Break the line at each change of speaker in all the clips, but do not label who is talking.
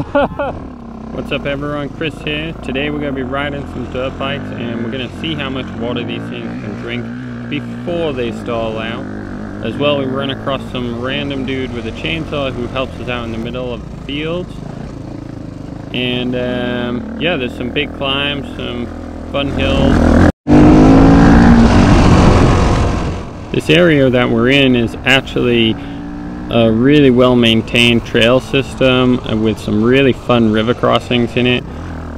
What's up everyone, Chris here. Today we're going to be riding some dirt bikes and we're going to see how much water these things can drink before they stall out. As well, we run across some random dude with a chainsaw who helps us out in the middle of the fields. And um, yeah, there's some big climbs, some fun hills. This area that we're in is actually a really well maintained trail system with some really fun river crossings in it.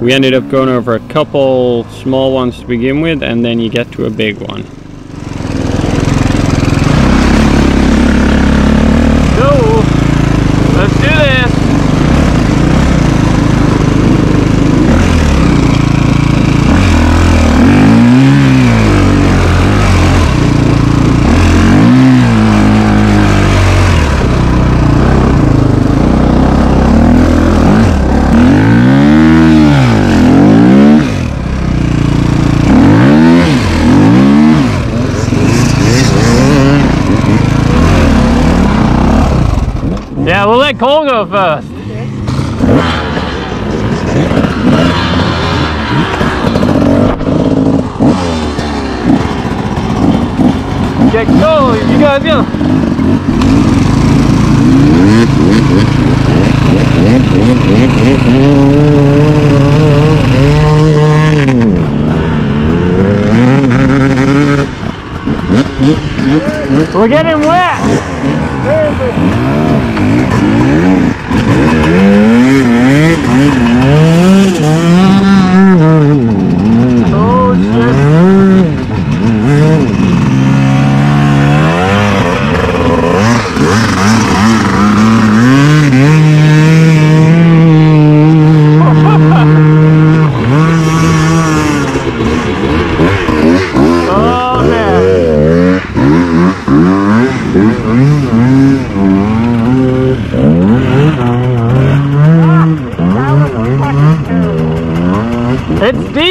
We ended up going over a couple small ones to begin with and then you get to a big one. So, let's do this! Let Cole first. Get Cole, you guys go. We're getting wet. Yeah.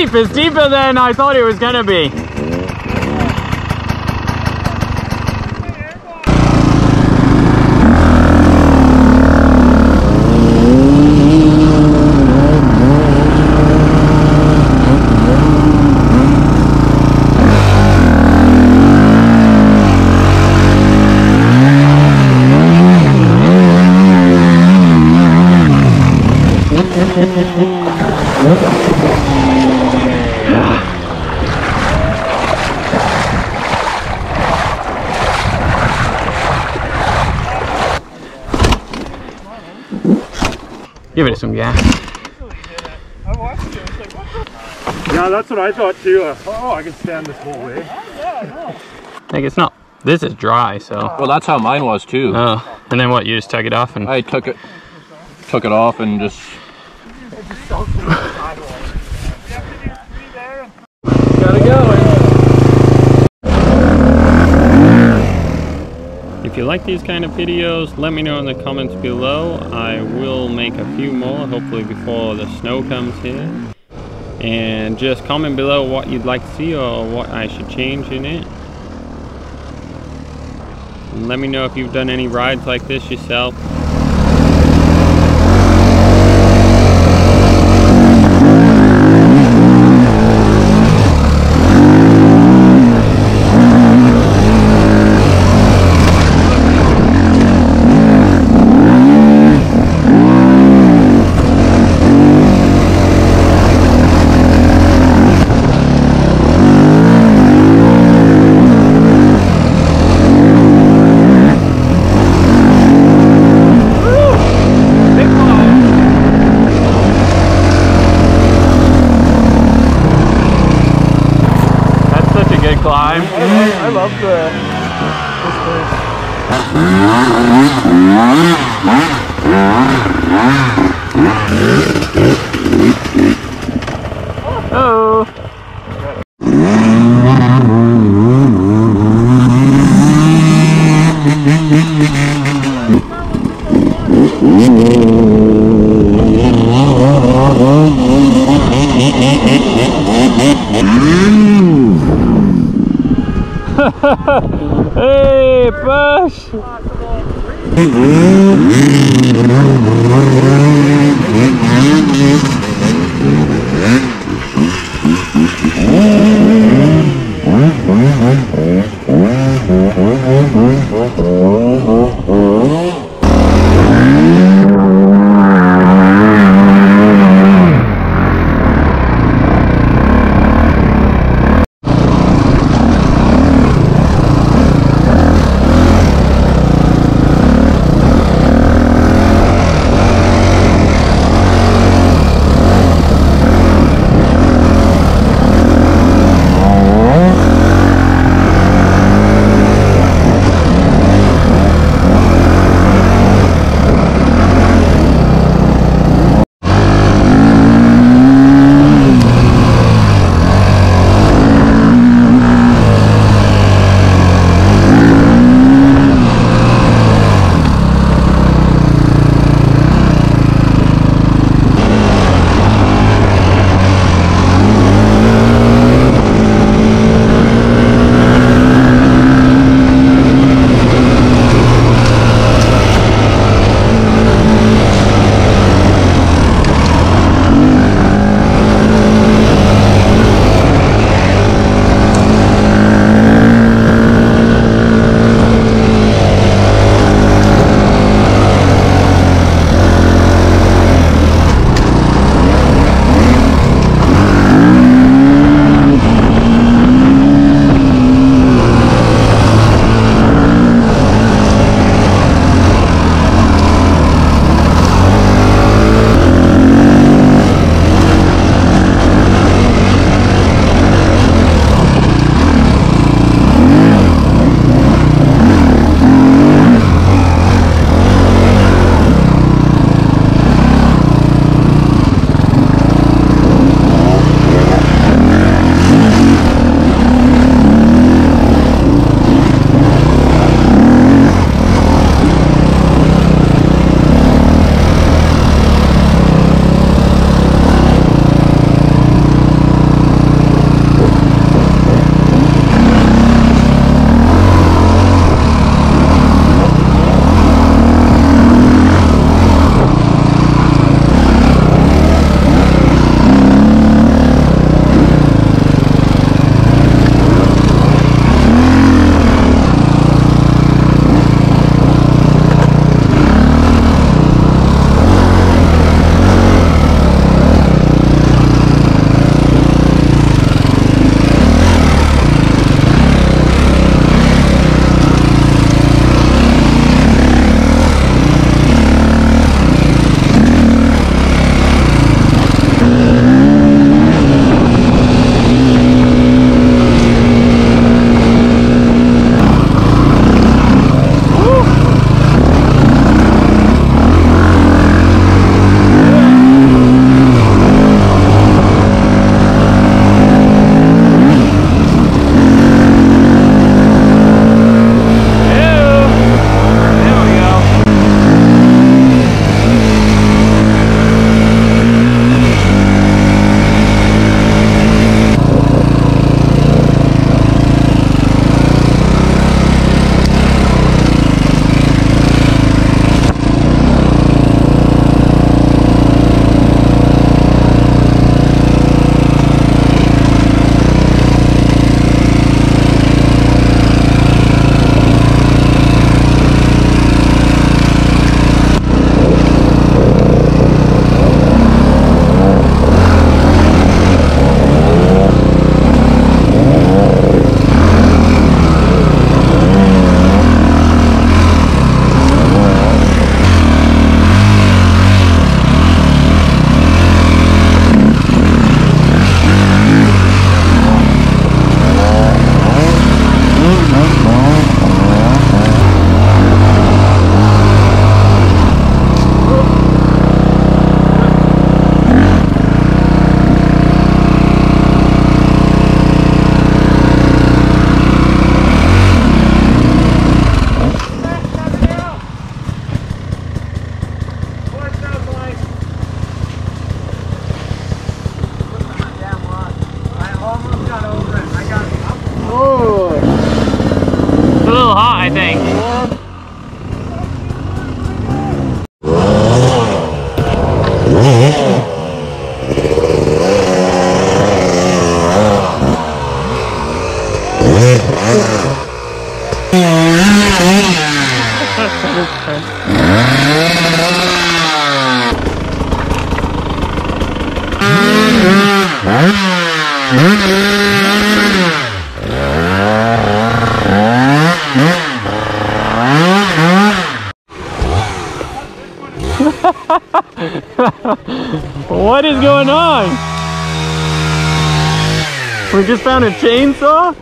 Deep. It's deeper than I thought it was gonna be. Give it some gas.
Yeah, that's what I thought too. Uh, oh, I can stand this whole way.
Like it's not. This is dry, so.
Well, that's how mine was too.
Oh, and then what? You just tug it off and.
I took it, took it off and just.
If you like these kind of videos, let me know in the comments below. I will make a few more, hopefully before the snow comes here. And just comment below what you'd like to see or what I should change in it. And let me know if you've done any rides like this yourself. possible. Bush!
Just turn What is going on? We just found a chainsaw?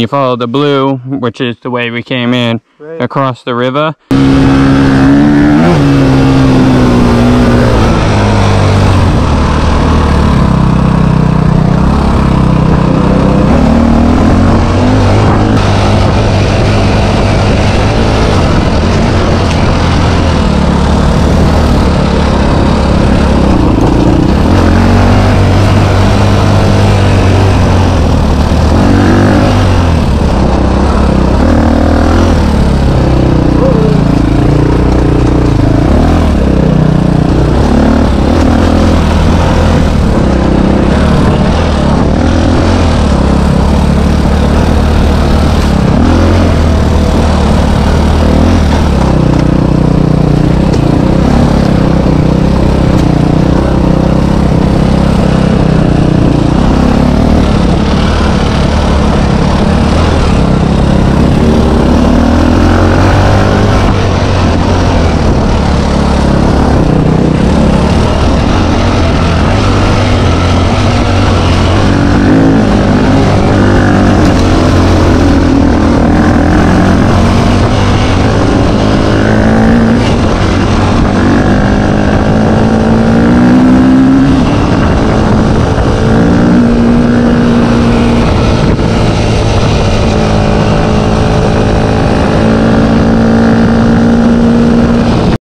And you follow the blue, which is the way we came in,
right.
across the river.